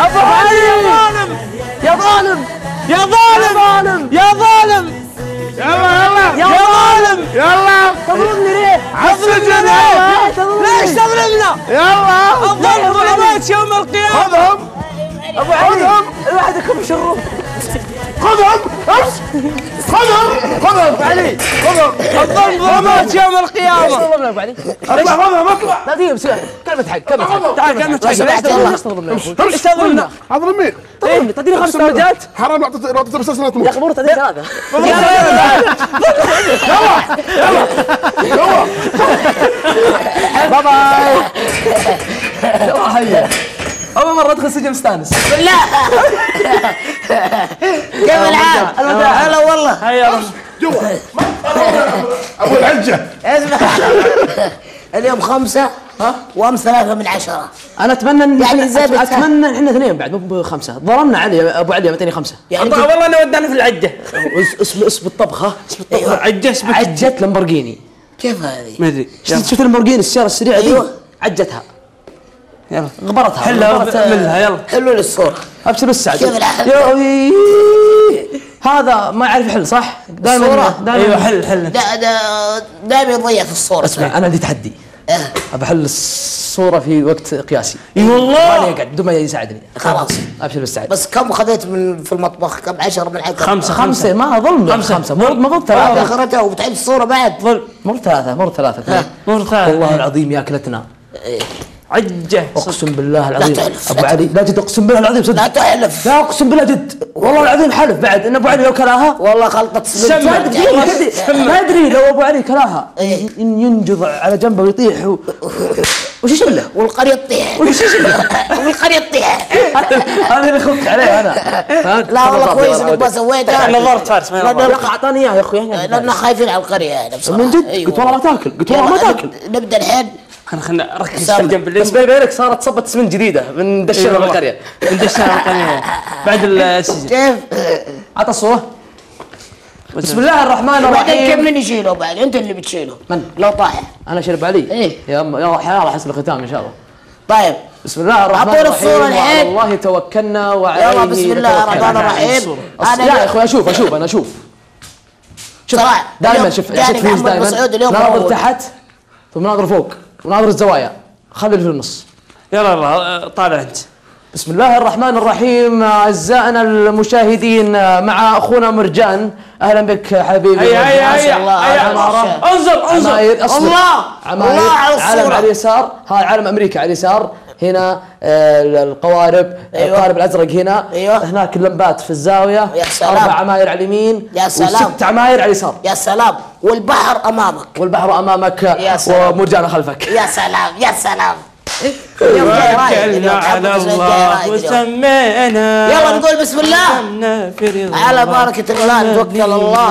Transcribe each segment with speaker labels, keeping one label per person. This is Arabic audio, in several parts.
Speaker 1: ابو علي يا ظالم يا ظالم يا ظالم يا ظالم
Speaker 2: يلا يلا
Speaker 1: يا ظالم
Speaker 2: يلا
Speaker 1: تضربني ليه؟
Speaker 2: السجن
Speaker 1: ليه؟ ليش تضربنا؟
Speaker 2: يلا
Speaker 1: الظلم ظلمات يوم القيامة
Speaker 2: خذهم
Speaker 1: ابو علي لوحدكم شروف
Speaker 2: خذهم أمس. خذهم. خذهم.
Speaker 1: علي
Speaker 2: خذهم.
Speaker 1: الظلم ظلمات يوم القيامة.
Speaker 3: تضربنا ابو علي
Speaker 2: اطلع خذهم اطلع
Speaker 3: لا دقيقة بس كلمة حق كلمة حق.
Speaker 1: تعال كلمة حق. ليش
Speaker 3: ليش
Speaker 1: تضربنا؟
Speaker 3: تضربنا يا أخوي؟
Speaker 1: ليش تضربنا؟
Speaker 2: حضر مين؟
Speaker 3: تضربني تعطيني خمس درجات.
Speaker 2: حرام اعطيت اعطيت بس سنه
Speaker 3: يا أخي مرة تعطيني ثلاثة باي باي. يلا حيا أول مرة أدخل سجن مستانس
Speaker 4: كيف الحال؟ هلا والله.
Speaker 1: هيا
Speaker 2: جوا. أبو العجه
Speaker 4: اسمع. اليوم خمسة ها؟ وامس ثلاثة من عشرة.
Speaker 3: أنا أتمنى إن
Speaker 4: يعني زادت-
Speaker 3: أتمنى إحنا اثنين بعد مو بخمسة. ظلمنا علي أبو علي اعطيني خمسه
Speaker 4: يعني
Speaker 1: والله أنا ودانا في العجة.
Speaker 3: أس- اسم اسم الطبخ ها؟ اسم الطبخ
Speaker 1: عجة اسمك
Speaker 3: عجة. لامبورجيني
Speaker 4: كيف هذه؟
Speaker 1: ما أدري.
Speaker 3: شفت اللامبورجيني السيارة السريعة دي؟
Speaker 4: أيوة.
Speaker 3: عجتها.
Speaker 1: يلا
Speaker 3: غبرتها.
Speaker 1: حلها اعملها يلا.
Speaker 4: حلوا لي الصورة.
Speaker 3: أبشر بالسعد
Speaker 4: كيف
Speaker 3: وي- هذا ما يعرف يحل صح؟ دائما
Speaker 4: الصورة؟
Speaker 3: دائما.
Speaker 1: أيوه حل حل.
Speaker 4: دا دا دائما يضيع في الصورة.
Speaker 3: اسمع أنا عندي تحدي.
Speaker 4: إيه،
Speaker 3: ابى أحل الصورة في وقت قياسي.
Speaker 1: إي
Speaker 3: ماني
Speaker 1: والله
Speaker 3: اقعد بدون ما يساعدني.
Speaker 4: خلاص.
Speaker 3: أبشر بالسعد
Speaker 4: بس كم خذيت من في المطبخ؟ كم عشرة من عشرة؟
Speaker 1: خمسة
Speaker 3: خمسة. ما ظلم
Speaker 1: خمسة.
Speaker 3: خمسة. مو المفروض
Speaker 4: ثلاثة.
Speaker 3: ثلاثة
Speaker 4: اخرتها وبتعيد الصورة بعد.
Speaker 1: ظل
Speaker 3: مو ثلاثة مو ثلاثة.
Speaker 1: مو ثلاثة.
Speaker 3: والله العظيم يا اكلتنا
Speaker 1: عجة.
Speaker 3: أقسم بالله العظيم.
Speaker 4: تحلف.
Speaker 3: أبو علي لا جد أقسم بالله العظيم صدق.
Speaker 4: لا تحلف
Speaker 3: لا أقسم بالله جد. والله العظيم حلف بعد. إن أبو علي لو كلاها
Speaker 4: والله
Speaker 1: سمن.
Speaker 4: بعد.
Speaker 3: ما أدري ما أدري. لو أبو علي كلاها
Speaker 4: إيه.
Speaker 3: إن ينجض على جنبه ويطيح و... وش يشله؟
Speaker 4: والقرية تطيح.
Speaker 3: وش يشله؟
Speaker 4: والقرية تطيح.
Speaker 3: هذا اللي خفت عليه أنا.
Speaker 4: لا والله كويس إنك ما سويتها.
Speaker 1: نظرت فارس ما
Speaker 4: لا،
Speaker 1: نظرت.
Speaker 4: لا،
Speaker 3: أعطاني اياه يا أخوي
Speaker 4: لأن خايفين على القرية بصراحة.
Speaker 3: من جد؟
Speaker 4: أيوة.
Speaker 3: قلت والله ما تاكل قلت والله ما تاكل.
Speaker 4: نب- نبدأ الحين.
Speaker 1: خلنا خلنا ركز الجنب
Speaker 3: بس بيني وبينك صارت صبة اسمنت جديدة. من دشنا بالقريه
Speaker 1: ندشنا القناة بعد السجن.
Speaker 4: كيف؟
Speaker 3: عطى الصورة بسم الله الرحمن
Speaker 4: بعدين
Speaker 3: الرحيم.
Speaker 4: من يشيله بعد؟ أنت اللي بتشيله.
Speaker 3: من؟
Speaker 4: لو طايح.
Speaker 3: أنا شرب علي
Speaker 4: إيه.
Speaker 3: يا حياه حسب الختام إن شاء الله.
Speaker 4: طيب.
Speaker 3: بسم الله الرحمن الرحيم.
Speaker 4: الصورة الحين.
Speaker 3: الله توكلنا وعليه
Speaker 4: يلا بسم الله. الرحمن الرحيم. أنا
Speaker 3: لا يا أخوي أشوف أشوف أنا أشوف. شوف
Speaker 4: صراحة.
Speaker 3: دائما شوف شوف دائما. ناظر. تحت ثم ناظر فوق. وناظر الزوايا. خلي اللي في النص.
Speaker 1: يلا يلا طالع أنت.
Speaker 3: بسم الله الرحمن الرحيم. أعزائنا المشاهدين مع أخونا مرجان. أهلا بك حبيبي.
Speaker 4: ما شاء
Speaker 1: هيا
Speaker 4: الله، الله.
Speaker 1: انظر انظر.
Speaker 3: عماير
Speaker 4: الله! الله على
Speaker 3: علم
Speaker 4: الصورة.
Speaker 3: على اليسار. هذا علم أمريكا على اليسار. هنا آه، القوارب
Speaker 4: أيوة.
Speaker 3: القارب الأزرق هنا
Speaker 4: أيوة.
Speaker 3: هناك اللمبات في الزاوية
Speaker 4: يا سلام.
Speaker 3: أربع عماير على اليمين
Speaker 4: يا سلام.
Speaker 3: وست عماير على اليسار
Speaker 4: يا سلام والبحر أمامك
Speaker 3: والبحر أمامك
Speaker 4: يا سلام.
Speaker 3: ومرجان خلفك
Speaker 4: يا سلام يا سلام
Speaker 1: توكلنا
Speaker 4: اليوم،
Speaker 1: على الله. وسمينا.
Speaker 4: يلا نقول بسم الله. على بركة الله نتوكل الله.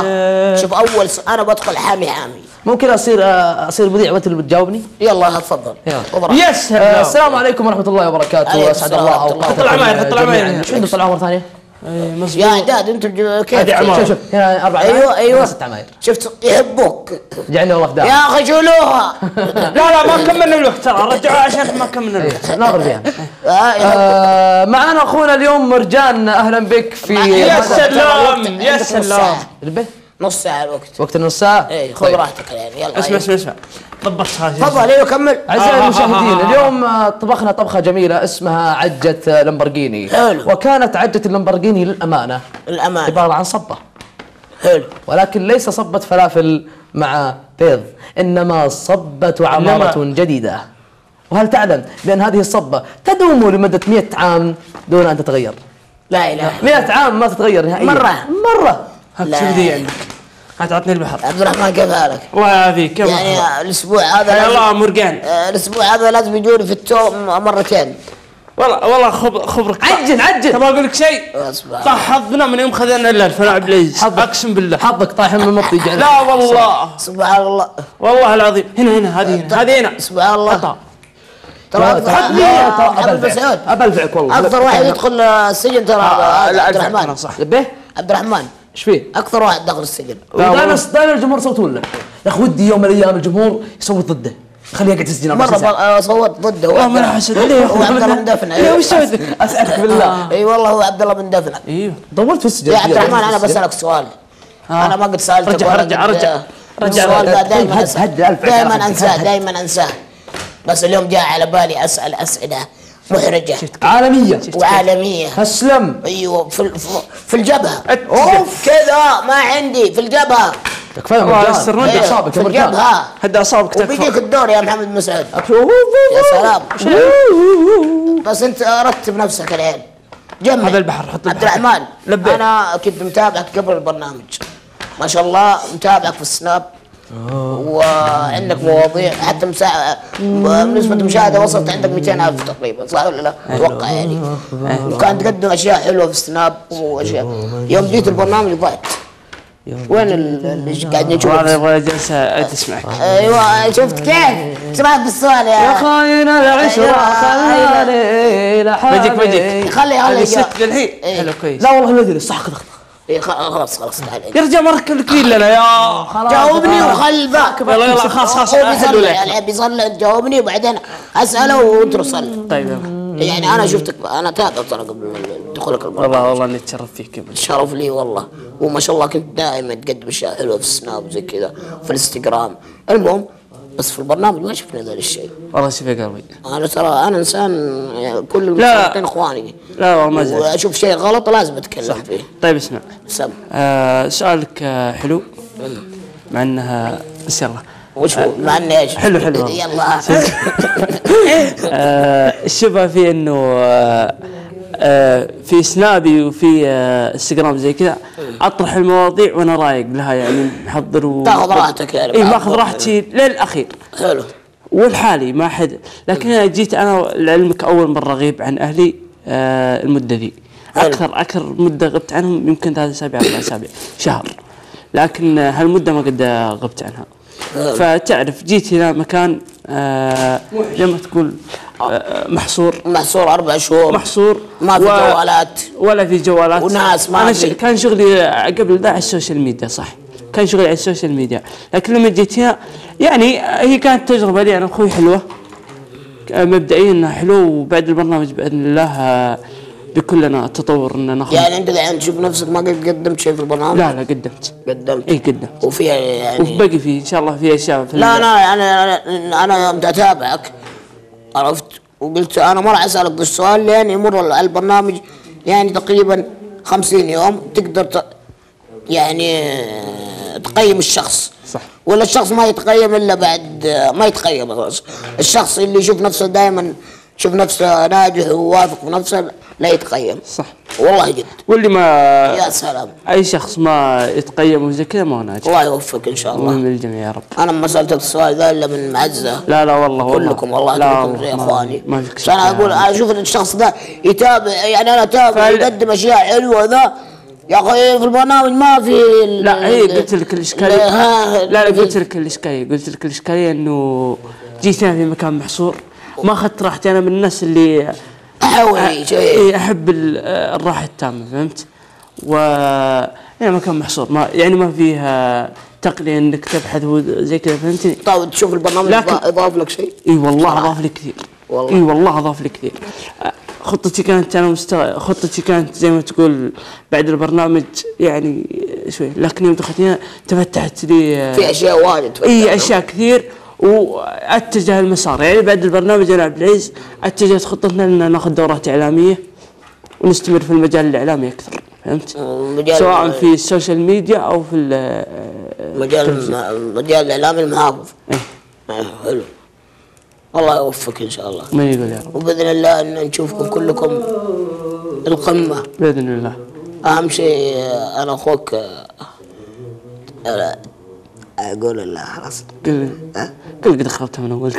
Speaker 4: شوف أول. أنا بدخل حامي حامي.
Speaker 3: ممكن أصير آه، أصير مذيع وانت اللي بتجاوبني؟
Speaker 4: يلا تفضل.
Speaker 1: يا
Speaker 3: آه،
Speaker 1: سلام
Speaker 3: السلام عليكم ورحمة الله وبركاته.
Speaker 4: أسعد
Speaker 3: الله. أوقاتكم
Speaker 1: حط العماير، حط العماير.
Speaker 3: شو عندك طلع مرة ثانية؟
Speaker 1: إيه، مظبوط.
Speaker 4: يا اعداد أنتم كيف
Speaker 1: هذه عمارة.
Speaker 3: شوف شوف هنا أربع
Speaker 4: أيوه
Speaker 3: عماير، أيوه. ست عماير
Speaker 4: شفت؟ يحبوك.
Speaker 3: جعلني والله
Speaker 4: يا
Speaker 3: فداء
Speaker 4: أخي شيلوها
Speaker 1: لا لا ما كملنا الوقت ترى. رجعوا عشان ما كملنا الوقت.
Speaker 3: ناظر فيها.
Speaker 4: آه،.
Speaker 3: آه، معنا أخونا اليوم مرجان. أهلا بك في
Speaker 1: يا سلام، يا سلام.
Speaker 4: ساعة. نص ساعة الوقت.
Speaker 3: وقت النص ساعة؟
Speaker 4: اي خذ
Speaker 3: طيب.
Speaker 4: راحتك يعني يلا
Speaker 1: اسمع. اسمع اسمع. هذه
Speaker 4: تفضل أيوه كمل.
Speaker 3: اعزائي
Speaker 1: آه، آه،
Speaker 3: المشاهدين.
Speaker 1: آه، آه.
Speaker 3: اليوم طبخنا طبخة جميلة اسمها عجة لامبرجيني.
Speaker 4: حلو.
Speaker 3: وكانت عجة اللامبرجيني للأمانة
Speaker 4: الامان
Speaker 3: عبارة عن صبة.
Speaker 4: حلو.
Speaker 3: ولكن ليس صبة فلافل مع بيض إنما صبة عمارة جديدة. وهل تعلم بأن هذه الصبة تدوم لمدة 100 عام دون أن تتغير؟
Speaker 4: لا إله
Speaker 3: 100 عام ما تتغير نهائيا.
Speaker 4: مرة.
Speaker 3: مرة.
Speaker 1: هات
Speaker 4: لا.
Speaker 1: شوف ذي عندك هات عطني البحر.
Speaker 4: عبد الرحمن كيف حالك؟
Speaker 1: الله يعافيك كيف
Speaker 4: يعني؟ الأسبوع هذا
Speaker 1: حيا الله مرقان
Speaker 4: آه، الأسبوع هذا لازم يجوني في التوم مرتين.
Speaker 1: والله والله خب خبرك
Speaker 3: عجن عجن
Speaker 1: تبغى أقول لك شيء. طاح حظنا من يوم خذنا إلا الفنان عبد العزيز. أقسم بالله.
Speaker 3: حظك طايح من المطي جعل
Speaker 1: لا والله.
Speaker 4: سبحان الله.
Speaker 1: والله العظيم. هنا هنا هذه هنا هذه هنا.
Speaker 4: سبحان الله. ترى
Speaker 3: ترى-
Speaker 4: مسعود
Speaker 3: أبلفعك والله.
Speaker 4: أكثر واحد يدخل السجن ترى
Speaker 1: آه،
Speaker 4: عبد الرحمن.
Speaker 1: صح.
Speaker 3: به
Speaker 4: عبد الرحمن.
Speaker 3: إيش فيه؟
Speaker 4: أكثر واحد دخل السجن.
Speaker 3: ودائما دائما الجمهور يصوتون له يا أخي ودي يوم من الأيام الجمهور يصوت ضده. خليه يقعد في السجن
Speaker 4: مرة بل- صوت ضده.
Speaker 1: والله ما أنا حسد ليه
Speaker 4: هو عبد الله بن دفنه
Speaker 1: ليه وش سويت؟
Speaker 3: أسألك بالله
Speaker 4: إي والله هو عبد الله بن دفنه
Speaker 1: أيوه
Speaker 3: طولت في السجن.
Speaker 4: يا عبد الرحمن أنا بسألك سؤال. أنا ما قد سالتك
Speaker 1: رجع- رجع- رجع- رجع.
Speaker 4: السؤال ده
Speaker 3: طيب،
Speaker 4: دائما دائما.
Speaker 3: أنساه.
Speaker 4: دائما أنساه. بس اليوم جاء على بالي أسأل أسئلة. محرجة.
Speaker 3: عالمية.
Speaker 4: وعالمية.
Speaker 3: اسلم
Speaker 4: أيوه في ال- في-
Speaker 1: الجبهة.
Speaker 4: أوف كذا ما عندي في الجبهة.
Speaker 3: كفاية
Speaker 1: الله
Speaker 3: مرجان
Speaker 1: يستر
Speaker 3: هد. اعصابك
Speaker 4: في
Speaker 3: يا مرجان
Speaker 4: الجبهة.
Speaker 1: هدى أصابك
Speaker 4: وبيجيك
Speaker 1: تكفى
Speaker 4: الدور يا محمد مسعود.
Speaker 3: يا
Speaker 4: يا سلام. بس أنت رتب نفسك الحين. جمع.
Speaker 1: هذا البحر، حط
Speaker 4: عبد. الرحمن. أنا كنت متابعك قبل البرنامج. ما شاء الله متابعك في السناب. وعندك مواضيع حتى مسا... نسبة المشاهدة وصلت عندك 200 ألف تقريبا صح ولا لا؟ أتوقع يعني. وكان تقدم أشياء حلوة في السناب وأشياء. يوم جيت البرنامج ضعت وين ال- اللي قاعد
Speaker 1: والله
Speaker 4: نشوفك؟
Speaker 1: يبغى جلسة اسمعك
Speaker 4: أيوه شفت كيف؟ سمعت السؤال يا
Speaker 3: خاين العشرة
Speaker 4: أيوة.
Speaker 3: خلاني لحالي
Speaker 1: بجيك بجيك
Speaker 4: خلي خلي
Speaker 1: ست للحين.
Speaker 4: إيه.
Speaker 1: حلو كويس.
Speaker 3: لا والله ما ادري صح خذ خذ
Speaker 4: إيه، خلاص خلاص تعال.
Speaker 1: يا رجال كل لنا يا
Speaker 4: جاوبني وخل ذاك
Speaker 1: يلا يلا خلاص خلاص
Speaker 4: هو بيصلي
Speaker 1: لك
Speaker 4: يعني بيصلي جاوبني وبعدين أسأله وترسل
Speaker 1: طيب يلا.
Speaker 4: يعني أنا شفتك أنا تابع ترى قبل دخولك البرنامج
Speaker 1: والله والله نتشرف فيك يا
Speaker 4: شرف لي والله. وما شاء الله كنت دائما تقدم اشياء حلوة في السناب وزي كذا في الإنستغرام. المهم بس في البرنامج ما شفنا ذا الشيء.
Speaker 1: والله شوف يا قلبي.
Speaker 4: أنا ترى أنا إنسان يعني كل. المشاركين إخواني.
Speaker 1: لا والله ما زال.
Speaker 4: وأشوف شيء غلط لازم أتكلم فيه.
Speaker 1: طيب اسمع.
Speaker 4: سم.
Speaker 1: آه سؤالك آه حلو؟ مع إنها بس يلا.
Speaker 4: وش هو؟ مع إني إيش؟
Speaker 1: حلو حلو.
Speaker 4: يلا.
Speaker 1: آه الشبه في إنه آه آه في سنابي وفي آه انستغرام زي كذا أطرح المواضيع وأنا رايق لها يعني محضر و...
Speaker 4: تاخذ راحتك يعني
Speaker 1: اي ماخذ. راحتي للأخير.
Speaker 4: حلو.
Speaker 1: والحالي ما حد لكن أنا جيت أنا لعلمك أول مرة أغيب عن أهلي آه المدة ذي. أكثر أكثر مدة غبت عنهم يمكن ثلاث أسابيع أربع أسابيع شهر. لكن آه، هالمدة ما قد آه، غبت عنها. فتعرف جيت إلى مكان آه زي ما تقول آه محصور.
Speaker 4: محصور أربع شهور.
Speaker 1: محصور.
Speaker 4: ما في جوالات.
Speaker 1: ولا في جوالات.
Speaker 4: وناس ما
Speaker 1: أنا
Speaker 4: في.
Speaker 1: كان شغلي قبل ذا على ال social media صح. كان شغلي على ال social media. لكن لما جيت هنا يعني هي كانت تجربة لي أنا أخوي حلوة. مبدئيا إنها حلو وبعد البرنامج بإذن الله آه، بيكون لنا تطور ان ناخذ
Speaker 4: يعني أنت الحين تشوف نفسك ما قد قدمت شيء في البرنامج؟
Speaker 1: لا لا قدمت.
Speaker 4: قدمت.
Speaker 1: اي قدمت.
Speaker 4: وفيها يعني
Speaker 1: وبقي في إن شاء الله في أشياء في
Speaker 4: لا لا أنا أنا أنا يوم اتابعك عرفت؟ وقلت أنا ما راح أسألك السؤال لين يمر البرنامج يعني تقريبا خمسين يوم تقدر ت... يعني تقيم الشخص
Speaker 1: صح.
Speaker 4: ولا الشخص ما يتقيم إلا بعد ما يتقيم خلاص الشخص اللي يشوف نفسه دائما يشوف نفسه ناجح وواثق في نفسه لا يتقيم.
Speaker 1: صح.
Speaker 4: والله جد
Speaker 1: واللي ما
Speaker 4: يا سلام.
Speaker 1: أي شخص ما يتقيم وزي كذا ما هو ناجح.
Speaker 4: الله يوفقك إن شاء الله.
Speaker 1: المهم للجميع يا رب.
Speaker 4: أنا ما سألتك السؤال ذا إلا من معزة.
Speaker 1: لا لا والله والله.
Speaker 4: كلكم والله
Speaker 1: لا
Speaker 4: كلكم زي إخواني.
Speaker 1: ما فيك شك
Speaker 4: أنا
Speaker 1: أقول.
Speaker 4: أنا أشوف إن الشخص ذا يتابع يعني أنا أتابع
Speaker 1: فال-
Speaker 4: يقدم أشياء حلوة ذا. يا أخي في البرنامج ما في
Speaker 1: لا هي قلت لك
Speaker 4: الإشكالية.
Speaker 1: لا لا قلت لك الإشكالية قلت لك الإشكالية إنه جيت أنا في مكان محصور. ما اخذت راحتي أنا من الناس اللي
Speaker 4: احاول شوي
Speaker 1: إيه أحب ال- الراحة التامة فهمت؟ و يعني مكان محصور. ما يعني ما فيها تقنيه إنك تبحث وزي كذا فهمتني؟
Speaker 4: طيب تشوف البرنامج
Speaker 1: لكن-
Speaker 4: إضاف لك شيء؟
Speaker 1: إي والله أضاف لي كثير.
Speaker 4: والله.
Speaker 1: إي والله أضاف لي كثير. خطتي كانت أنا مستغ... خطتي كانت زي ما تقول بعد البرنامج يعني شوي لكن يوم دخلت هنا تفتحت لي
Speaker 4: في أشياء واجد
Speaker 1: إي أشياء كثير. واتجه المسار. يعني بعد البرنامج أنا عبد العزيز اتجهت خطتنا ان ناخذ دورات إعلامية ونستمر في المجال الإعلامي أكثر. فهمت؟
Speaker 4: مجال-
Speaker 1: سواء في ال social media أو في ال-
Speaker 4: مجال مجال الاعلام المحافظ.
Speaker 1: إيه.
Speaker 4: آه، حلو. الله يوفقك إن شاء الله.
Speaker 1: ما يقول يا رب.
Speaker 4: وبإذن الله إن نشوفكم كلكم القمة.
Speaker 1: بإذن الله.
Speaker 4: أهم شيء آه، أنا أخوك آه، أقول لا خلاص.
Speaker 1: قل قل قد خربتها من اول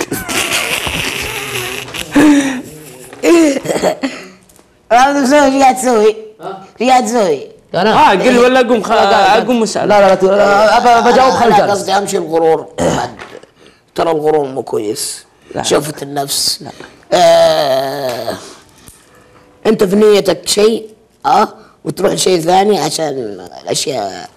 Speaker 4: مسوي إيش قاعد تسوي؟ إيش قاعد تسوي؟
Speaker 3: أنا
Speaker 1: آه قل ولا اقوم. اقوم مسألة
Speaker 3: لا لا. لا لا، أبى- بجاوب
Speaker 4: أنا
Speaker 3: جالس.
Speaker 4: قصدي اهم شيء الغرور. ترى الغرور مو كويس.
Speaker 1: لا.
Speaker 4: شوفة النفس. آه أنت في نيتك شيء أه وتروح لشيء ثاني عشان الأشياء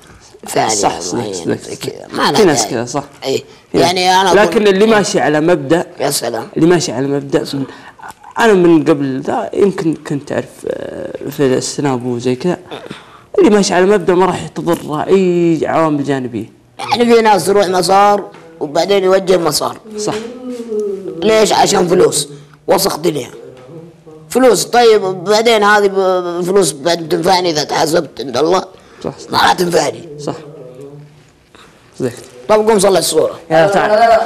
Speaker 4: ثانية
Speaker 1: صح، صح،
Speaker 4: زي. كذا. ما
Speaker 1: في ناس. كذا، صح.
Speaker 4: اي يعني أقول-
Speaker 1: لكن اللي ماشي على مبدأ
Speaker 4: يا سلام.
Speaker 1: اللي ماشي على مبدأ من أنا من قبل ذا يمكن كنت أعرف آه، في السناب وزي كذا. اللي ماشي على مبدأ ما راح تضر اي عوامل جانبيه
Speaker 4: يعني في ناس تروح مسار وبعدين يوجه مسار
Speaker 1: صح.
Speaker 4: ليش؟ عشان فلوس. وسخ دنيا. فلوس. طيب بعدين هذه فلوس بعد تنفعني إذا تحاسبت عند الله.
Speaker 1: صح.
Speaker 4: ما راح تنفعني
Speaker 1: صح. صدقت
Speaker 4: طب قوم صلي الصورة.
Speaker 1: يا تعال والله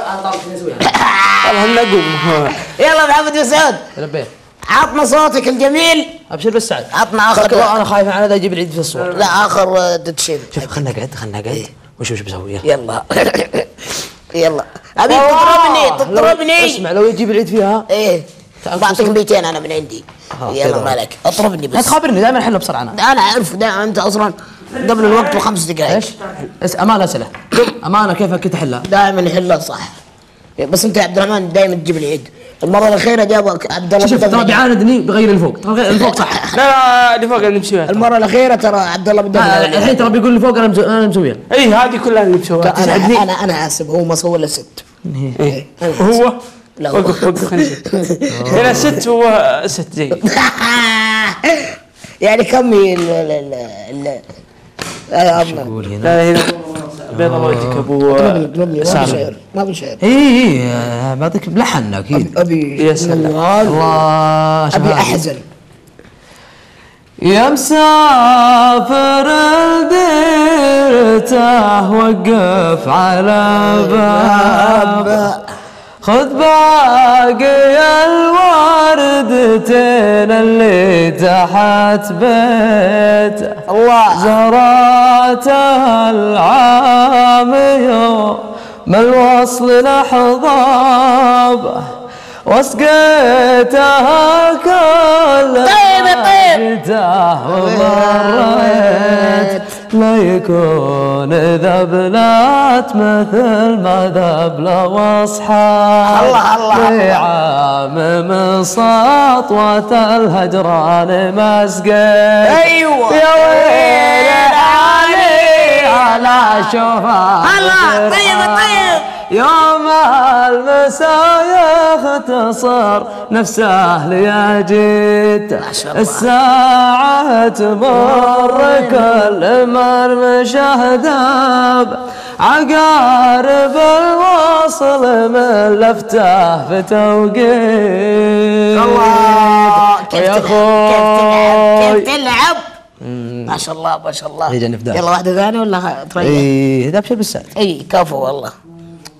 Speaker 1: نقوم
Speaker 4: يلا محمد مسعود
Speaker 3: لبيت
Speaker 4: عطنا صوتك الجميل.
Speaker 3: أبشر بس سعد.
Speaker 4: عطنا
Speaker 3: والله
Speaker 4: اخر
Speaker 3: أنا خايف على ذا يجيب العيد في الصور
Speaker 4: لا آخر آه، تدشين
Speaker 3: شوف خلنا نقعد خلنا نقعد. وش وش بسوي؟ يلا.
Speaker 4: يلا. يلا. ابيك تضربني تضربني.
Speaker 3: اسمع لو يجيب العيد فيها. إيه.
Speaker 4: بعطيك
Speaker 3: خذ
Speaker 4: 200 أنا من عندي.
Speaker 3: آه،
Speaker 4: يلا. مالك اضربني
Speaker 3: لا
Speaker 4: بس.
Speaker 3: تخابرني دائما احله بسرعة أنا
Speaker 4: أنا أعرف دائما أنت أصلا. قبل الوقت بخمس دقائق.
Speaker 3: إيش؟ أمانة أسئلة. أمانة كيف كنت احلها؟
Speaker 4: دائما يحلها صح. بس أنت يا عبد الرحمن دائما تجيب لي عيد المرة الأخيرة جابك عبد الله
Speaker 3: شوف ترى بيعاندني بغير اللي فوق ترى اللي فوق صح.
Speaker 1: لا لا اللي فوق اللي مسويها
Speaker 4: المرة الأخيرة ترى عبد الله
Speaker 3: لا، الحين ترى بيقول اللي فوق أنا أنا مسويها.
Speaker 1: اي هذه كلها اللي مسويها
Speaker 4: أنا
Speaker 1: تسعدني
Speaker 4: أنا أنا آسف هو ما سوى إلا ست.
Speaker 1: إيه.
Speaker 4: أنا
Speaker 1: هو؟
Speaker 4: لا.
Speaker 1: وقف وقف خلينا هنا ست هو ست زي
Speaker 4: يعني كم يا
Speaker 3: قول هنا؟
Speaker 1: لا لا هنا بيض الله وجهك ابو
Speaker 4: اطلبني ما في
Speaker 1: سامي.
Speaker 4: شعر ما في شعر.
Speaker 3: اي اي بعطيك بلحن أكيد.
Speaker 4: ابي
Speaker 1: يا سلام.
Speaker 4: الله.
Speaker 3: الله أبي.
Speaker 4: أحزن.
Speaker 3: يا مسافر ديرته وقف على باب. خذ باقي الوردتين اللي تحت بيته
Speaker 4: الله.
Speaker 3: زرعتها العام يوم الوصل لحظاب. وسقيتها كل
Speaker 4: طيب يا طيب.
Speaker 3: جيته ومريت لا يكون إذا بلات مثل ما ذبل واصحاب
Speaker 4: الله الله الله.
Speaker 3: يعامم سطوة الهجران مسقيت
Speaker 4: أيوة.
Speaker 3: يا ويل علي على شوفها
Speaker 4: هلا طيب طيب.
Speaker 3: يوم المساء يختصر نفسه لي جيت
Speaker 4: شاء الله.
Speaker 3: الساعة تمر كل من مشاهده عقارب الوصل من لفته في توقيت.
Speaker 4: الله كيف
Speaker 3: يا
Speaker 4: تلعب كيف تلعب. ما شاء الله ما شاء الله. يلا واحدة ثانية ولا تريح؟
Speaker 3: اي ذا ابشر بالسعد
Speaker 4: اي كفو والله.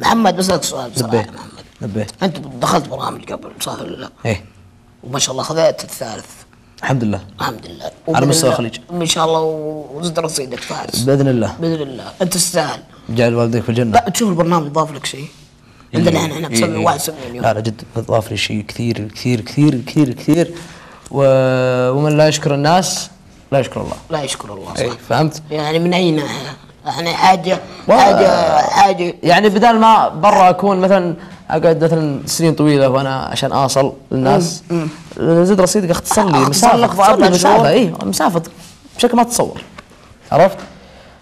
Speaker 4: محمد بسألك سؤال بصراحة يا محمد.
Speaker 3: نبه
Speaker 4: أنت دخلت برامج قبل صح ولا لا؟
Speaker 3: إيه.
Speaker 4: وما شاء الله خذيت الثالث.
Speaker 3: الحمد لله.
Speaker 4: الحمد لله.
Speaker 3: على مستوى الخليج.
Speaker 4: ان شاء الله وزد رصيدك فارس.
Speaker 3: بإذن الله.
Speaker 4: بإذن الله. أنت تستاهل
Speaker 3: جعل والديك في الجنة.
Speaker 4: لا تشوف البرنامج ضاف لك شيء؟ عندنا إحنا إحنا
Speaker 3: إيه،
Speaker 4: مسوي
Speaker 3: إيه.
Speaker 4: 71 يوم
Speaker 3: لا لا جد ضاف لي شيء كثير كثير كثير كثير كثير. و... ومن لا يشكر الناس لا يشكر الله.
Speaker 4: لا يشكر الله صح.
Speaker 3: فهمت؟
Speaker 4: يعني من اي ناحيه؟ يعني
Speaker 3: حاجة
Speaker 4: حاجة حاجة
Speaker 3: يعني بدال ما برا أكون مثلا أقعد مثلا سنين طويلة وأنا عشان اوصل للناس زد رصيدك اختصر لي
Speaker 4: أختصر
Speaker 3: مسافه اختصر لي. مسافه اي مسافه بشكل ما تتصور عرفت؟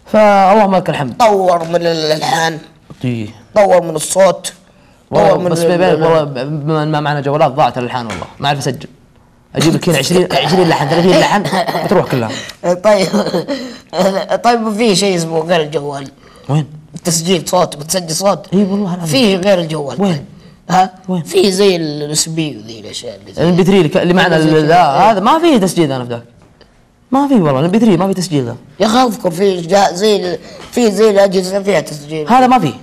Speaker 3: فاللهم لك الحمد
Speaker 4: طور من الألحان
Speaker 3: إيه.
Speaker 4: طور من الصوت طور من
Speaker 3: بس بما ما معنا جوالات ضاعت الألحان والله ما أعرف أسجل أجيب لك هنا 20 20 لحن 30 لحن بتروح كلها.
Speaker 4: طيب. طيب في شيء اسمه غير الجوال.
Speaker 3: وين؟
Speaker 4: تسجيل صوت بتسجل صوت.
Speaker 3: إي والله
Speaker 4: في غير الجوال.
Speaker 3: وين؟
Speaker 4: ها؟
Speaker 3: وين؟
Speaker 4: في زي ال USB وذي الأشياء اللي
Speaker 3: ال MP 3 اللي معنا لا هذا ما فيه تسجيل أنا في ذاك ما في والله ال MP 3 ما في تسجيل ذا.
Speaker 4: يا أخي أذكر في زي في زي الأجهزة فيها تسجيل.
Speaker 3: هذا ما فيه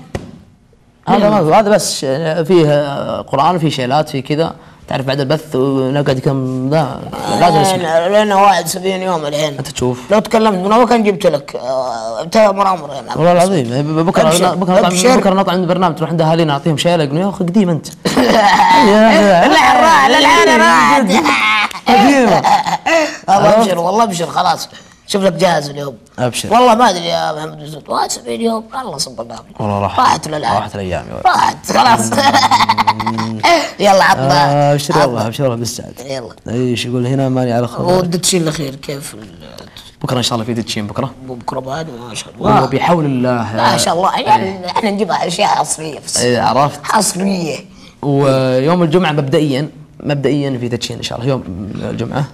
Speaker 3: هذا ما فيه هذا بس فيه قرآن فيه شيلات فيه كذا. تعرف بعد البث ونقعد كم ذا لازم نسمع
Speaker 4: لنا لنا 71 يوم الحين
Speaker 3: انت تشوف
Speaker 4: لو تكلمت من اول كان جبت لك آه، تامر أمر.
Speaker 3: والله العظيم بكره بكره. بكره نطلع عند برنامج تروح عند اهالينا نعطيهم يقولون يا أخي قديم انت
Speaker 4: لا راحت
Speaker 3: قديمه
Speaker 4: والله ابشر والله ابشر خلاص شوف لك جاهز اليوم.
Speaker 3: أبشر.
Speaker 4: والله ما أدري يا محمد بن 71 يوم الله صبرنا
Speaker 3: والله راح
Speaker 4: راحت الالعاب
Speaker 3: راحت الأيام يا ولد.
Speaker 4: راحت خلاص. يلا عطنا.
Speaker 3: أبشر والله أبشر والله بالسعد.
Speaker 4: يلا.
Speaker 3: إيش يقول هنا؟ ماني على خبر.
Speaker 4: والتدشين الاخير كيف
Speaker 3: بكرة إن شاء الله في تدشين بكرة.
Speaker 4: بكرة بعد ما شاء الله.
Speaker 3: وبحول الله.
Speaker 4: ما شاء الله يعني إحنا نجيب أشياء حصرية. بس
Speaker 3: إيه، عرفت.
Speaker 4: حصرية.
Speaker 3: ويوم الجمعة مبدئيا مبدئيا في تدشين إن شاء الله يوم الجمعة.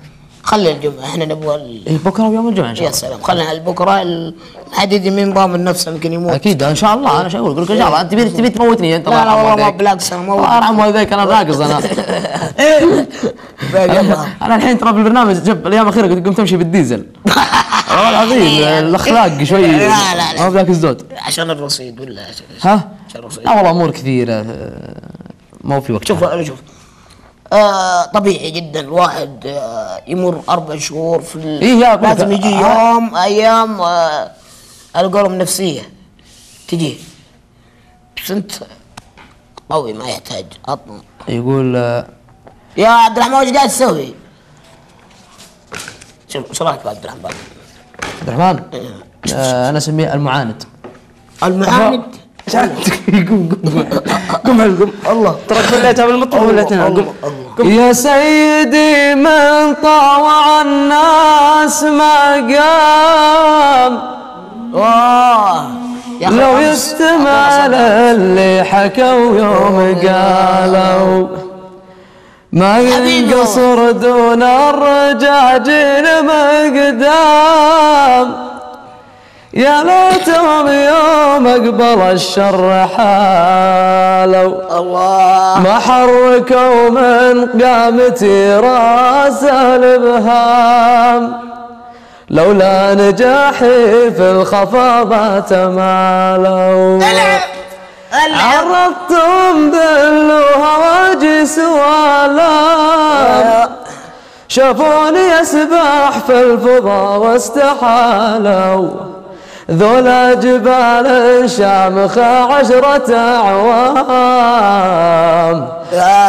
Speaker 4: خلي الجمعة إحنا نبغى ال-
Speaker 3: إيه بكرة ويوم الجمعة إن شاء
Speaker 4: يا
Speaker 3: الله.
Speaker 4: سلام خلينا بكره ال- الحديد مين ضامن نفسه يمكن يموت.
Speaker 3: أكيد إن شاء الله أنا شو أقول لك إن شاء الله. انت تبي تبي تموتني أنت؟
Speaker 4: لا لا والله ما. بالعكس أنا موت.
Speaker 3: الله يرحم والديك أنا راقص
Speaker 4: أنا.
Speaker 3: أنا الحين ترى في البرنامج جب الأيام الأخيرة قمت امشي بالديزل. والله العظيم الأخلاق شوي.
Speaker 4: لا، لا، لا.
Speaker 3: ما بذاك الزود.
Speaker 4: عشان الرصيد ولا
Speaker 3: ها؟
Speaker 4: عشان الرصيد؟
Speaker 3: لا والله أمور كثيرة آه، ما في وقت.
Speaker 4: شوف أنا شوف. آه طبيعي جدا الواحد آه يمر أربع شهور في ال...
Speaker 3: إيه
Speaker 4: لازم يجي
Speaker 3: آه.
Speaker 4: يوم أيام آه على قولهم نفسية. تجي. بس أنت قوي ما يحتاج أطمن.
Speaker 3: يقول آه،
Speaker 4: يا عبد الرحمن وش قاعد تسوي؟ شوف إيش رأيك بعبد الرحمن؟
Speaker 3: عبد الرحمن؟ آه، أنا أسميه المعاند.
Speaker 4: المعاند؟
Speaker 1: قوم قوم هل قوم الله. ترى خليتها بالمطبخ ولا قوم
Speaker 3: يا سيدي من طاوع الناس ما قام.
Speaker 4: أخي
Speaker 3: لو يستمع للي حكوا يوم قالوا ما ينقصر دون الرجاجين مقدام. يا ليتهم يوم أقبل الشر حالوا
Speaker 4: الله.
Speaker 3: ما حركوا من قامتي راس الإبهام. لولا نجاحي في الخفاضات مالوا عرضتم ذل وهواجس والآم. شافوني أسبح في الفضا واستحالوا. ذولا جبال شامخة عشرة أعوام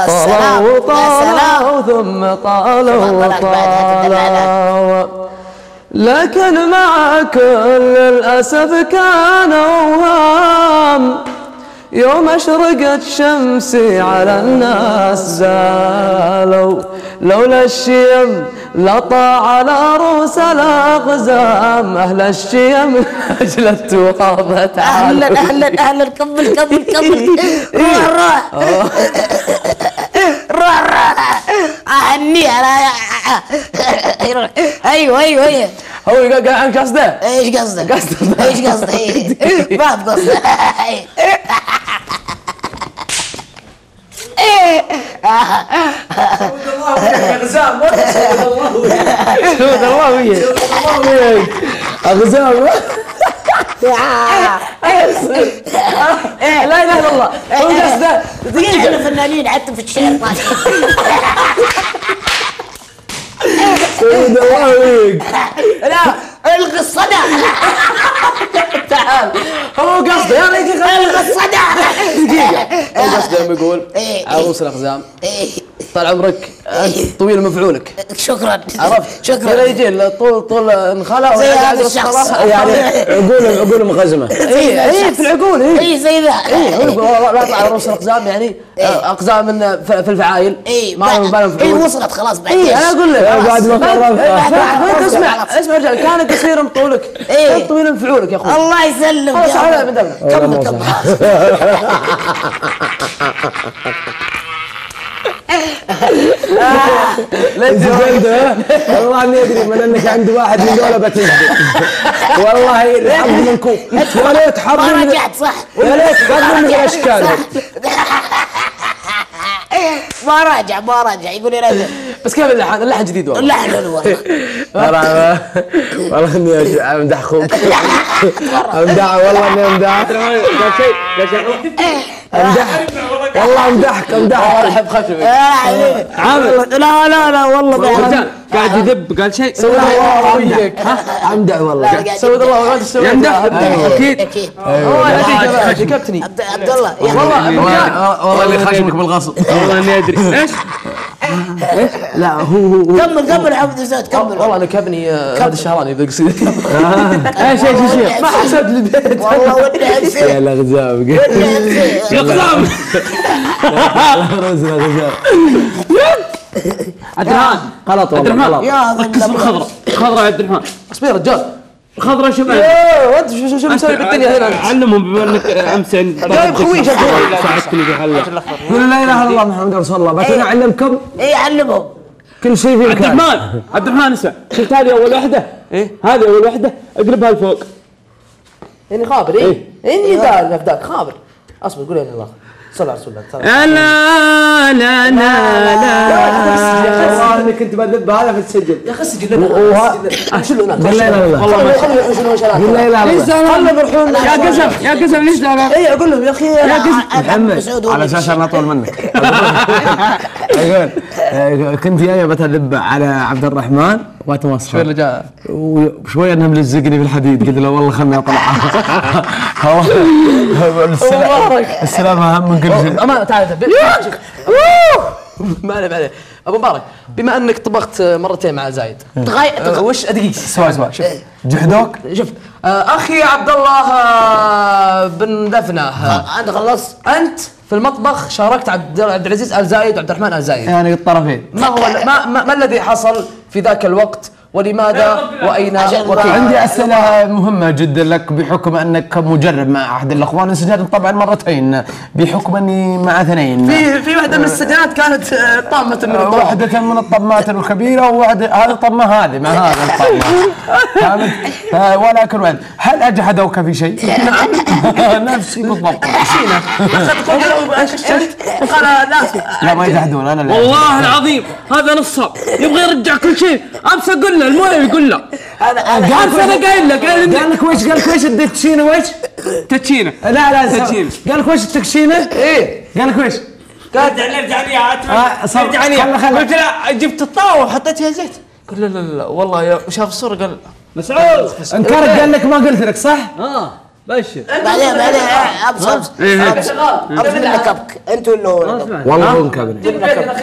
Speaker 3: طالوا طالوا ثم طالوا وطالوا لكن مع كل الأسف كان أوهام. يوم أشرقت شمسي على الناس زالوا. لولا الشيم لطع على رؤوس الأقزام أهل الشيم وغابت
Speaker 4: أهلا
Speaker 3: عالوا.
Speaker 4: أهلا أهلا كمل كمل كمل روح روح روح روح أهني على أيوه أيوه أيوه
Speaker 3: هو قال عن قصده
Speaker 4: إيش قصدك؟
Speaker 3: قصدك.
Speaker 4: إيش قصدك؟ ما بقصدك
Speaker 3: سود الله وياك. أغزام لا اله الا الله دقيقه
Speaker 4: إحنا فنانين حتى في الشعر ما
Speaker 3: سود الله وياك.
Speaker 4: لا. الغي الصدى
Speaker 3: تعال هو قصده يا ريت
Speaker 4: الغي الصدى
Speaker 3: هو قصده لما يقول
Speaker 4: إيه.
Speaker 3: عروس الاقزام
Speaker 4: إيه.
Speaker 3: طال عمرك طويل مفعولك
Speaker 4: شكرا
Speaker 3: عرفت
Speaker 4: شكرا
Speaker 3: كذا يجي طول طول انخلع
Speaker 4: زي هذا الشخص.
Speaker 3: يعني عقول عقول مغزمه اي اي في العقول اي
Speaker 4: اي زي ذا
Speaker 3: اي هو يقول والله لا اطلع رؤوس الاقزام يعني آه، اقزام من في الفعايل
Speaker 4: اي
Speaker 3: ما لهم ما لهم
Speaker 4: اي وصلت خلاص بعد
Speaker 3: اي أنا أقول لك
Speaker 2: بعد ما
Speaker 3: اسمع اسمع رجال كان قصير مطولك.
Speaker 4: إيه.
Speaker 3: كان طويل مفعولك يا أخوي.
Speaker 4: الله يسلمك
Speaker 3: خلاص على. من
Speaker 4: كمل كمل.
Speaker 2: جلده والله إني أدري من إنك عند واحد من دول بتجدد والله الحظ منكم. يا ليت حظ
Speaker 4: ما رجعت صح.
Speaker 2: يا ليت حظ من الاشكال
Speaker 4: ما راجع ما راجع. يقول لي راجع
Speaker 3: بس كيف اللحن اللحن جديد والله.
Speaker 4: حلو والله.
Speaker 2: والله والله إني أمدح أخوك. أمدح والله إني أمدح. أمدح. والله امدحك امدحك.
Speaker 3: احب خشمك
Speaker 1: عامر.
Speaker 4: لا لا لا والله
Speaker 1: رجال قاعد يدب قال شيء؟
Speaker 3: سود الله وياك
Speaker 2: امدح والله.
Speaker 3: سود الله سود
Speaker 1: يمدح
Speaker 3: الله
Speaker 1: أكيد.
Speaker 4: أكيد.
Speaker 3: هو شكبتني
Speaker 4: عبد الله
Speaker 3: والله والله اللي خشمك بالغصب.
Speaker 1: والله اني أدري. إيش؟
Speaker 3: لا هو هو هو-
Speaker 4: كمل كمل عبد الزود كمل.
Speaker 3: والله أنا كبني آه، هذا الشهراني ذا قصير
Speaker 1: إيش إيش إيش؟
Speaker 3: ما حسبت البيت
Speaker 4: والله ودي
Speaker 2: يا
Speaker 4: امسي
Speaker 2: الاغزام
Speaker 4: ودي امسي
Speaker 1: اقسام
Speaker 2: رز الاغزام
Speaker 1: عبد الرحمن
Speaker 2: غلط والله غلط.
Speaker 4: يا
Speaker 1: ركز في الخضرة. الخضرة يا عبد الرحمن.
Speaker 3: أصبر يا رجال.
Speaker 1: الخضرة شوف
Speaker 3: إيه وانت شو شو مسوي بالدنيا هنا؟ انت؟
Speaker 1: علمهم بما انك امس يعني
Speaker 3: جايب خوي.
Speaker 1: ساعدتني في حل
Speaker 2: قول لا إله إلا الله محمد رسول الله. بس أنا أعلمكم.
Speaker 4: إيه علمهم
Speaker 2: كل شيء في
Speaker 1: عبد الرحمن عبد الرحمن اسمع. شفت هذه أول واحدة؟ إيه. هذه أول واحدة اقلبها لفوق.
Speaker 3: إني خابر اي إني دار نفداك خابر. أصبر قول يا الله صل على رسول الله
Speaker 1: لا لا لا لا
Speaker 2: كنت في السجن.
Speaker 3: يا أخي لنا.
Speaker 2: وها-
Speaker 3: سجل لنا.
Speaker 2: قول لا اله الا الله
Speaker 3: والله خلوا يحوشون وشلات
Speaker 2: قول لا اله الا الله
Speaker 3: خلوا يروحون
Speaker 1: يا قزم يا قزم ليش لا
Speaker 3: اي أقول لهم يا أخي.
Speaker 2: محمد على أساس أنا أطول منك. يقول آه، كنت جاي بتدب على عبد الرحمن. واتوصل
Speaker 3: اللي جاء
Speaker 2: وشوي انه ملزقني في الحديد. قلت له والله خلني أطلع. هو السلام شيء
Speaker 3: أما تعال تعال شوف. ما عليه ما عليه. أبو مبارك بما أنك طبخت مرتين مع زايد
Speaker 4: تغير
Speaker 3: وش دقيقه
Speaker 2: سوا سوا جحدوك
Speaker 3: شوف. آه، أخي عبد الله آه، بن دفنة. آه،
Speaker 4: انت خلصت
Speaker 3: أنت في المطبخ شاركت عبد عبد العزيز آل زايد وعبد الرحمن آل زايد.
Speaker 2: يعني الطرفين.
Speaker 3: ما هو ما, ما, ما الذي حصل في ذاك الوقت ولماذا
Speaker 4: وأين
Speaker 3: وكيف؟
Speaker 2: عندي أسئلة مهمة جدا لك بحكم أنك مجرب مع أحد الأخوان. انسجنت طبعا مرتين بحكم أني مع اثنين.
Speaker 3: في في واحدة من السجنات كانت آه، طامة من الضوء
Speaker 2: واحدة من الطمات الكبيرة وواحدة هذه طمة هذه مع هذا الطمة. فهمت؟ ف- ولكن وين؟ هل أجحدوك في شيء؟ نعم. نفسي بالضبط.
Speaker 3: قال لا
Speaker 2: لا ما يجحدون أنا اللي
Speaker 1: والله العظيم هذا نصاب. يبغى يرجع كل شيء. امس أقول له المهم يقول له امس أنا قايل له قايل
Speaker 2: قال لك ويش قال لك ويش التكشينة ويش؟
Speaker 1: تتشينه
Speaker 2: لا لا
Speaker 1: تكشينة.
Speaker 2: قال لك ويش التكشينة؟
Speaker 3: إيه
Speaker 2: قال لك ويش؟
Speaker 1: قاعد نرجع لي
Speaker 2: آه، صار-
Speaker 1: نرجع لي. قلت له جبت الطاوه وحطيت فيها زيت
Speaker 3: قال لا لا لا والله يا شاف الصورة قال
Speaker 1: مسعود
Speaker 2: انكرك قال لك ما قلت لك صح؟
Speaker 1: آه بشر.
Speaker 4: بعدين بعدين ابس ابس ابس ابس من كبك. اللي هو
Speaker 2: والله هو انكبني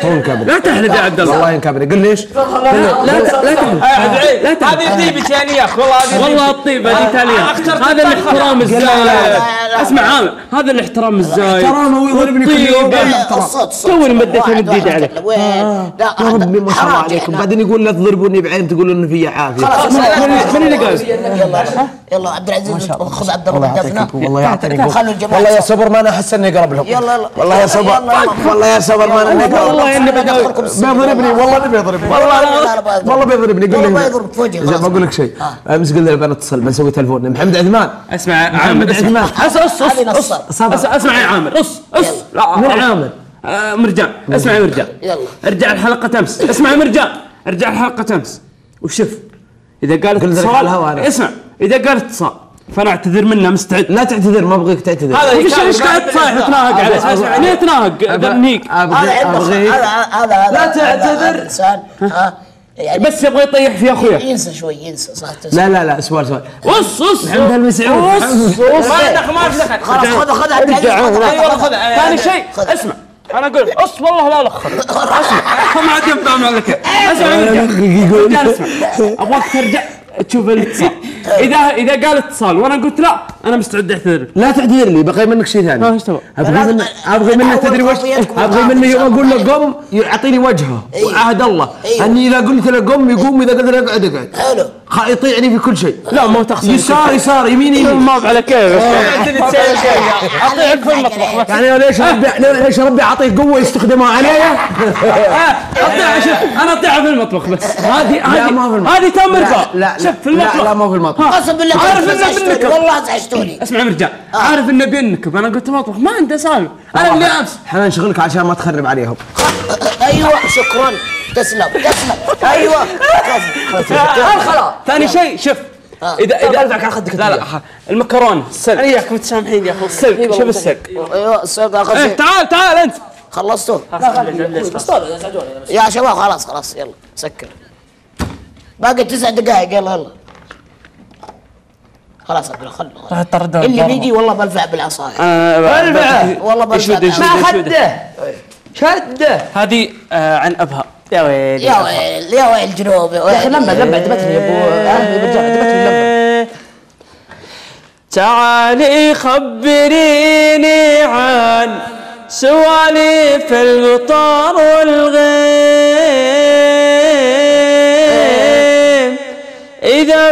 Speaker 2: هو انكبني
Speaker 1: لا تحلب يا عبد الله.
Speaker 2: والله انكبني قل ليش؟
Speaker 1: لا لا لا تحلب لا تحلب
Speaker 5: هذه طيبة يعني يا اخ والله هذه
Speaker 1: والله الطيبة. هذه تاليه هذا الاحترام الزايد. اسمع عامر هذا الاحترام الزايد.
Speaker 2: احترامه ويضربني كل يوم.
Speaker 1: توني مديت
Speaker 4: واحد-
Speaker 1: مد
Speaker 4: واحد.
Speaker 1: إيدي عليك.
Speaker 4: لا
Speaker 2: يا ربي ما شاء الله عليكم. بعدين يقول لا تضربوني بعين تقولوا إنه في عافية.
Speaker 1: من اللي قال؟
Speaker 4: يلا يلا عبد العزيز خذ عبد الله دفنه
Speaker 2: والله يعطيك والله يا صبر ما أنا أحس إني اقرب
Speaker 4: يلا يلا
Speaker 2: والله يا صبر. والله يا صبر ما أنا اقرب
Speaker 1: والله إني
Speaker 2: بيضربني والله انه بيضربني.
Speaker 4: والله.
Speaker 2: والله بيضربني قول
Speaker 4: والله
Speaker 2: لي
Speaker 4: بيضرب في وجهي
Speaker 2: زين. بقول لك شيء. أمس قلنا بنتصل بنسوي تلفون. محمد عثمان.
Speaker 1: أسمع
Speaker 2: محمد
Speaker 1: عامر أسمع.
Speaker 2: عثمان.
Speaker 4: أس
Speaker 2: أس
Speaker 1: أس أسمع يا عامر. أس أس. لا
Speaker 2: من
Speaker 1: آه.
Speaker 2: عامر.
Speaker 1: آه، مرجان أسمع يا مرجان
Speaker 4: يلا.
Speaker 1: ارجع الحلقة أمس. أسمع يا مرجان ارجع الحلقة أمس. وشوف إذا قال اتصال. اسمع إذا قال اتصال. فانا اعتذر منه مستعد.
Speaker 2: لا تعتذر ما أبغيك تعتذر.
Speaker 5: هذا إيش
Speaker 1: إيش قاعد تصايح؟ وتناهق عليه؟ ليه تناهق؟ ذنيك
Speaker 4: هذا
Speaker 2: أبغيك
Speaker 4: هذا هذا
Speaker 3: لا تعتذر.
Speaker 4: يعني
Speaker 1: بس يبغى يطيح في أخويا.
Speaker 4: ينسى شوي ينسى صح
Speaker 2: لا لا لا سؤال سؤال.
Speaker 1: وص وص.
Speaker 2: محمد المسعود
Speaker 5: ما دخل ما دخل
Speaker 4: خلاص خذ خذ عبد العزيز
Speaker 5: اي والله.
Speaker 4: خذ.
Speaker 5: خذ.
Speaker 1: ثاني شيء اسمع. أنا أقول اص والله لا لخر اسمع. ما عاد ينفع معك. اسمع أبغاك ترجع. تشوف الاتصال اذا إذا قال اتصال وأنا قلت لا. أنا مستعد اعتذر
Speaker 2: لا تعتذر لي بقي منك شيء ثاني.
Speaker 1: ها إيش تبغى؟
Speaker 2: أبغي منه أبغي منه تدري وش أبغي منه يوم أقول له قم يعطيني وجهه.
Speaker 4: أيوه.
Speaker 2: وعهد الله.
Speaker 4: أيوه.
Speaker 2: أني إذا قلت له قم يقوم واذا قلت له أقعد أقعد.
Speaker 4: حلو.
Speaker 2: يطيعني في كل شيء.
Speaker 1: لا ما تخسر
Speaker 2: يسار يسار يمين يمين.
Speaker 1: ما على كيفك
Speaker 5: اطيعك في المطبخ
Speaker 2: يعني ليش ربي ليش ربي أعطيه قوة يستخدمها علي؟
Speaker 1: أطيع شوف أنا اطيعها في المطبخ بس. هذه
Speaker 2: لا، ما في
Speaker 1: هذه
Speaker 2: المطبخ.
Speaker 1: هذه تمر
Speaker 2: لا لا
Speaker 1: شوف في
Speaker 2: لا
Speaker 1: المطبخ.
Speaker 2: لا ما في المطبخ.
Speaker 4: قسم بالله
Speaker 1: عارف إنه
Speaker 4: ازعجتوني
Speaker 1: منك.
Speaker 4: ازعجتوني
Speaker 1: اسمع يا رجال عارف انه بينكب أنا قلت مطبخ ما عنده سالفه أنا اللي امس
Speaker 2: إحنا نشغلك عشان ما تخرب عليهم
Speaker 4: أيوه شكرا تسلم تسلم أيوه
Speaker 3: خلاص
Speaker 1: ثاني شيء شوف اذا اذا
Speaker 3: ارفعك على خدك
Speaker 1: لا لا المكرونه السلق
Speaker 5: اياك متسامحين يا اخو
Speaker 1: السلق شوف السلق
Speaker 4: أيوه السوق اخر
Speaker 1: إيه،
Speaker 4: شيء
Speaker 1: تعال تعال انت
Speaker 3: ازعجوني
Speaker 4: يا شباب خلاص خلاص يلا سكر باقي تسع دقائق يلا يلا خلاص عبد الله خل
Speaker 5: راح
Speaker 4: اللي بيجي والله بلفع بالعصايه
Speaker 1: البعه
Speaker 4: والله بلفع
Speaker 1: يشود يشود
Speaker 4: بالعصايه
Speaker 1: يشود
Speaker 3: شده.
Speaker 1: هذه آه، عن أبها. يا ويلي.
Speaker 4: يا ويل يا ويل جنوب يا
Speaker 3: يا أخي
Speaker 4: ويل
Speaker 3: لمبه لمبه عجبتني يا أبو. عجبتني اللمبه
Speaker 1: تعالي خبريني عن سواليف المطار والغيم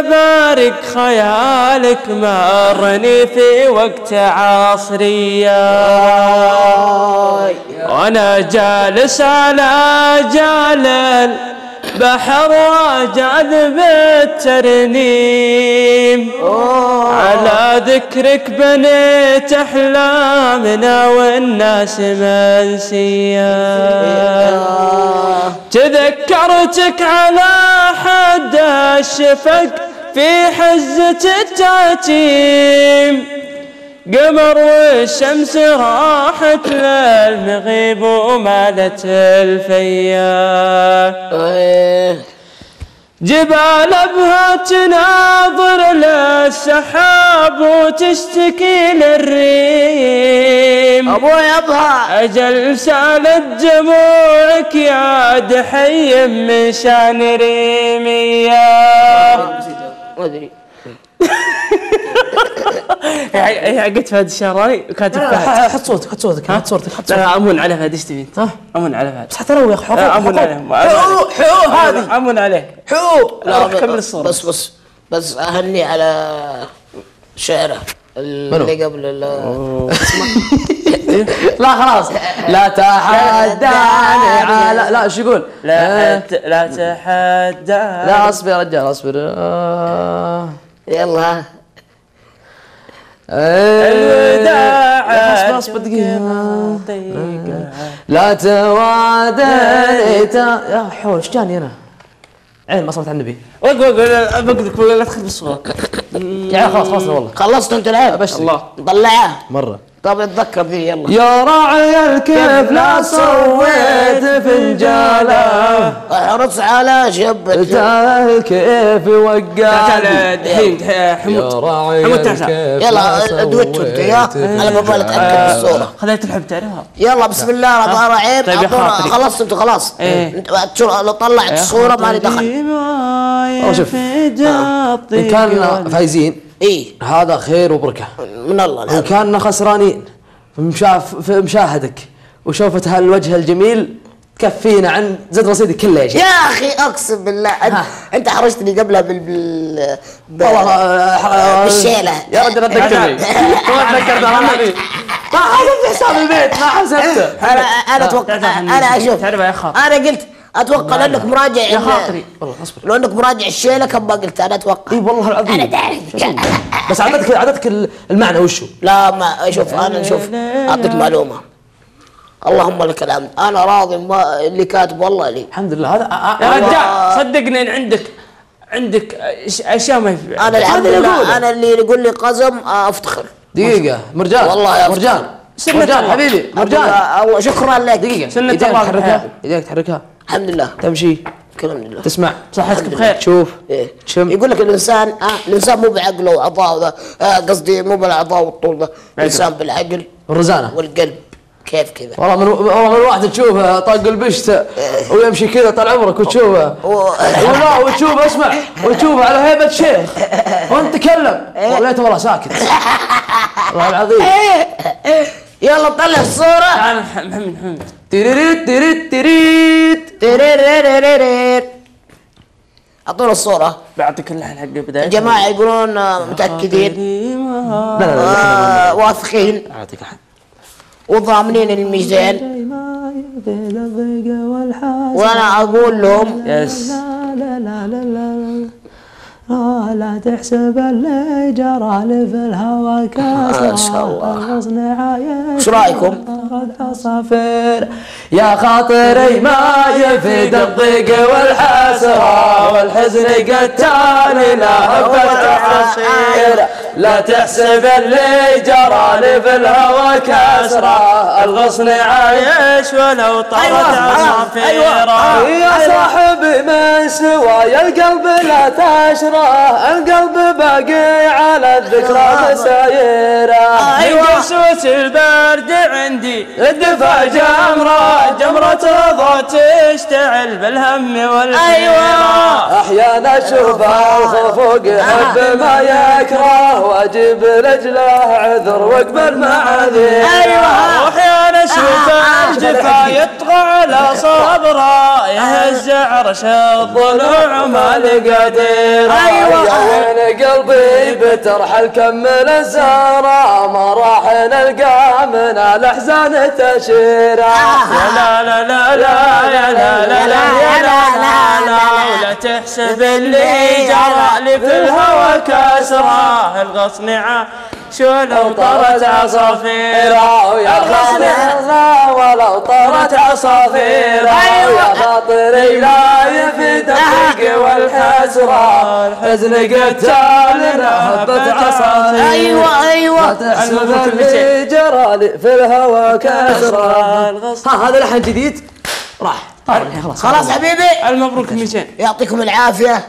Speaker 1: بارق خيالك مرني في وقت عصرية. وأنا جالس على جال البحر وجاذب الترنيم على ذكرك بنيت أحلامنا والناس منسية. تذكرتك على حد الشفق في حزة التعتيم. قمر والشمس راحت للمغيب ومالت الفيا. جبال أبها تناظر للسحاب وتشتكي للريم.
Speaker 4: أبوي ابها
Speaker 1: أجل سالت دموعك يا دحي من شان ريمية
Speaker 4: ما أدري.
Speaker 1: هي حقت فهد الشهراني كاتب فهد.
Speaker 3: حط صوتك حط صوتك حط صورتك حط
Speaker 1: لا أمون عليه فهد إيش تبي؟ انت؟ أمون عليه فهد
Speaker 3: بس حتى لو يا أخي
Speaker 1: لا، أمون عليه
Speaker 3: حقوق حقوق هذه.
Speaker 1: أمون عليه
Speaker 3: حقوق
Speaker 1: لا روح كمل الصورة.
Speaker 4: بس بس بس أهني على شعره اللي قبل ال-
Speaker 3: لا خلاص. لا تحداني على لا إيش يقول؟
Speaker 1: لا
Speaker 3: آه،
Speaker 1: لا تحدى
Speaker 3: لا أصبر يا رجال أصبر. آه.
Speaker 4: يلا.
Speaker 3: إيه.
Speaker 1: الوداع
Speaker 3: اصبر دقيقة لا توادني تا- يا حول إيش جاني أنا؟ عين ما صلت على النبي.
Speaker 1: وقف وقف بقدك لا تدخل بالصورة
Speaker 3: يا خلاص خلصنا والله.
Speaker 4: خلصت أنت العيب
Speaker 1: الله.
Speaker 4: طلعها.
Speaker 3: مرة.
Speaker 4: طب اتذكر ذي يلا.
Speaker 3: يا راعي الكيف لا صويت فنجاله
Speaker 4: احرص على شبة
Speaker 3: الكيف وقع
Speaker 1: تعال الحين حمود
Speaker 3: راعي
Speaker 1: تعال
Speaker 4: يلا انت يا. على ما بالك اتاكد بالصورة.
Speaker 1: خليت الحب تعرفها
Speaker 4: يلا بسم الله أبغى عيب
Speaker 1: طيب يا
Speaker 4: أعطونا-
Speaker 1: خاطري.
Speaker 4: خلصت خلاص.
Speaker 1: إيه.
Speaker 4: انت شو- لو طلعت الصورة مالي دخل.
Speaker 3: شوف. إن كان فايزين.
Speaker 4: اي
Speaker 3: هذا خير وبركة.
Speaker 4: من الله الحمد
Speaker 3: كنا خسرانين. في مشاف في مشاهدك وشوفة هالوجه الجميل تكفينا عن زد رصيدك كله يا شيخ.
Speaker 4: يا أخي أقسم بالله. انت, أنت حرجتني قبلها بال بال بالشيلة.
Speaker 3: يا رجل تذكرني. ما تذكرت ما حسبت حساب البيت ما حسبته
Speaker 4: أنا أنا أتوقع أنا أشوف.
Speaker 1: تعرفها يا خاطر
Speaker 4: أنا قلت أتوقع لأنك مراجع
Speaker 1: يا خاطري
Speaker 3: والله اصبر.
Speaker 4: لو أنك مراجع الشيلة كم ما قلت أنا أتوقع.
Speaker 3: إي والله العظيم.
Speaker 4: أنا داري.
Speaker 3: بس عدتك عدتك المعنى وشو؟
Speaker 4: لا ما شوف أنا شوف أعطيك معلومة. اللهم لك الحمد. أنا راضي ما اللي كاتب والله لي.
Speaker 3: الحمد لله. هذا آه،
Speaker 1: يا
Speaker 3: آه،
Speaker 1: رجال صدقني إن عندك عندك أشياء ما في
Speaker 4: أنا الحمد لله. أنا اللي يقول لي قزم آه، أفتخر.
Speaker 3: دقيقة. مرجان.
Speaker 4: والله يا
Speaker 3: مرجان.
Speaker 1: سنة
Speaker 3: مرجان. حبيبي. مرجان.
Speaker 4: شكرا لك.
Speaker 1: سنة
Speaker 3: إيديك
Speaker 1: الله.
Speaker 3: تحركها. ايديك تحركها.
Speaker 4: الحمد لله.
Speaker 3: تمشي.
Speaker 4: الحمد لله.
Speaker 3: تسمع.
Speaker 1: صحتك بخير.
Speaker 3: تشوف
Speaker 4: إيه.
Speaker 3: تشم
Speaker 4: يقول لك الإنسان آه الإنسان مو بعقله واعضاءه ذا. آه قصدي مو بالاعضاء والطول ذا. الإنسان بالعقل
Speaker 3: الرزانة
Speaker 4: والقلب. كيف كذا؟
Speaker 3: والله من والله من واحد تشوفه طاق البشت ويمشي كذا طال عمرك وتشوفه.
Speaker 4: و-
Speaker 3: ولا وتشوفه اسمع. وتشوفه على هيبة شيخ. وانت تكلم. والله ليته والله ساكت. والله العظيم.
Speaker 4: يلا طلع الصورة
Speaker 1: تعال مح- محمد محمد
Speaker 3: تريت تريت تريت
Speaker 4: تريريريريرير. اعطونا الصورة
Speaker 1: بعطيك اللحن حق بداية
Speaker 4: الجماعة يقولون متأكدين واثقين
Speaker 3: اعطيك احد
Speaker 4: وضامنين الميزان وأنا أقول لهم
Speaker 1: يس
Speaker 3: آه لا تحسب اللي جرى في الهوى كاسرة
Speaker 4: ما شاء الله. إيش رأيكم؟
Speaker 3: قد عصافير يا خاطري ما يفيد الضيق والحسرة والحزن قتال لا عصير. لا تحسب اللي جرى لي في الهوى كسرة. الغصن عايش ولو طارت
Speaker 4: أيوة،
Speaker 3: عصافيره يا صاحبي من سواي القلب لا تشره القلب باقي على الذكرى مسايره
Speaker 1: من قسوة البرد عندي الدفا جمرة جمرة رضا تشتعل بالهم والغيرة
Speaker 4: أيوة.
Speaker 3: أحيانا أشوف الخفوق يحب ما يكره وأجيب رجله عذر وأقبل معاذير
Speaker 1: يطغى على صبره يهز عرش الضلوع ما لقدير.
Speaker 3: أيوه. وين قلبي بترحل كمل الزهرة ما راح نلقى من الأحزان تشيرة
Speaker 1: يا لا لا لا لا يا لا لا لا يا لا لا لا ولا تحسب اللي جرى لي في الهوى كسره الغصن شو لو طرت عصافيره
Speaker 3: ويا خاطرنا ولو طارت عصافيرة ويا خاطري لا يفيد الضيق والحسرة الحزن قتالنا هبت عصافير.
Speaker 4: أيوه أيوه.
Speaker 3: تحسب اللي جرى لي في الهوى ها هذا لحن جديد؟ راح. طار الحين خلاص.
Speaker 4: خلاص حبيبي.
Speaker 1: المبروك 200
Speaker 4: يعطيكم العافية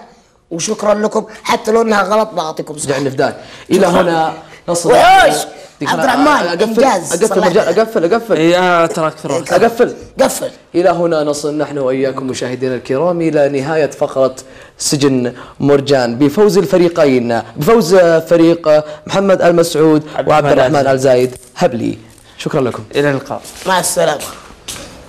Speaker 4: وشكرا لكم. حتى لو إنها غلط بعطيكم صح
Speaker 3: جعلني فداك إلى هنا.
Speaker 4: وحوش! عبد الرحمن،
Speaker 3: أقفل.
Speaker 4: إنجاز.
Speaker 3: أقفل
Speaker 4: صلح.
Speaker 3: مرجان أقفل أقفل.
Speaker 1: يا تراكتور
Speaker 3: أقفل.
Speaker 4: قفل
Speaker 3: إلى هنا نصل نحن وإياكم مشاهدينا الكرام إلى نهاية فقرة سجن مرجان بفوز الفريقين بفوز فريق محمد المسعود وعبد الرحمن الزايد. هبلي شكرا لكم.
Speaker 1: إلى اللقاء.
Speaker 4: مع السلامة.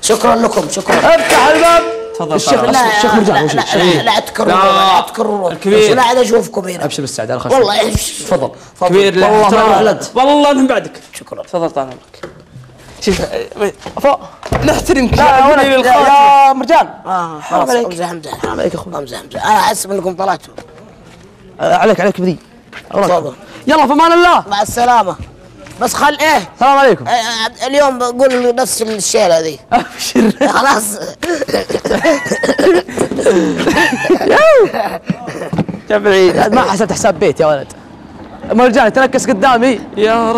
Speaker 4: شكرا لكم. شكرا.
Speaker 3: أفتح الباب.
Speaker 1: تفضل
Speaker 3: الشيخ.
Speaker 4: لا
Speaker 3: الشيخ مرجان
Speaker 4: لا لا, لا, لا تكرروا
Speaker 1: لا.
Speaker 4: لا تكرروا
Speaker 1: الكبير.
Speaker 4: ولا عاد أشوفكم هنا.
Speaker 3: أبشر بالسعادة على خشم
Speaker 4: والله إيش-
Speaker 3: تفضل.
Speaker 1: كبير له
Speaker 3: والله ما لد.
Speaker 1: والله من بعدك.
Speaker 4: شكرا.
Speaker 1: تفضل طال عمرك شوف فوق
Speaker 3: نحترمك.
Speaker 1: لا،
Speaker 3: يا مرجان.
Speaker 4: آه خلاص.
Speaker 3: عليك.
Speaker 4: أمزح أمزح.
Speaker 3: حرام عليك يا أخوي.
Speaker 4: أمزح أمزح. أنا احسب انكم طلعتوا.
Speaker 3: عليك عليك بذي
Speaker 4: تفضل.
Speaker 3: يلا في أمان الله.
Speaker 4: مع السلامة. بس خل إيه.
Speaker 3: السلام عليكم.
Speaker 4: آه، اليوم بقول نفس الشيله ذي
Speaker 3: ابشر
Speaker 4: خلاص.
Speaker 3: ما حسبت حساب بيت يا ولد. مرجان تركز قدامي.
Speaker 1: يا رب.